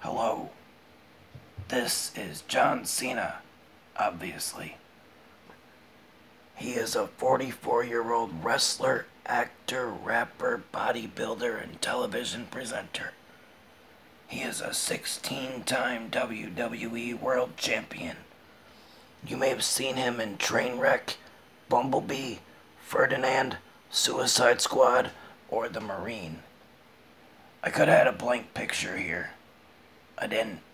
Hello. This is John Cena, obviously. He is a 44 year old wrestler, actor, rapper, bodybuilder, and television presenter. He is a 16 time WWE World Champion. You may have seen him in Trainwreck, Bumblebee, Ferdinand, Suicide Squad, or The Marine. I could had a blank picture here. I didn't.